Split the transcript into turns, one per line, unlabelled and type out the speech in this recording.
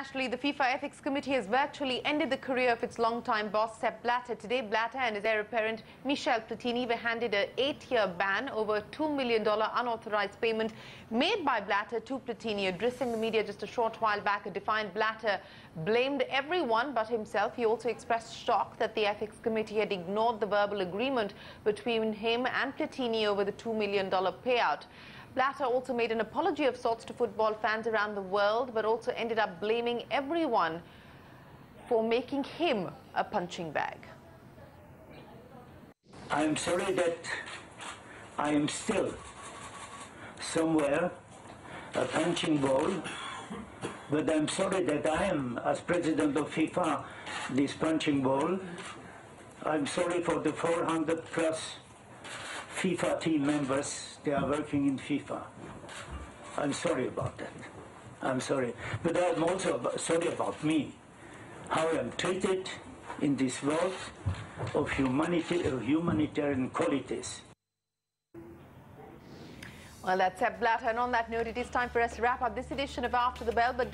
Nationally, the FIFA Ethics Committee has virtually ended the career of its longtime boss, Sepp Blatter. Today, Blatter and his heir apparent, Michel Platini, were handed an eight-year ban over a $2 million unauthorized payment made by Blatter to Platini. Addressing the media just a short while back, a defiant Blatter blamed everyone but himself. He also expressed shock that the Ethics Committee had ignored the verbal agreement between him and Platini over the $2 million payout. Blatter also made an apology of sorts to football fans around the world, but also ended up blaming everyone for making him a punching bag.
I am sorry that I am still somewhere a punching ball, but I'm sorry that I am, as president of FIFA, this punching ball. I'm sorry for the 400 plus FIFA team members, they are working in FIFA. I'm sorry about that. I'm sorry. But I'm also sorry about me, how I'm treated in this world of humanity, of humanitarian qualities.
Well, that's Sepp Blatter. And on that note, it is time for us to wrap up this edition of After the Bell. But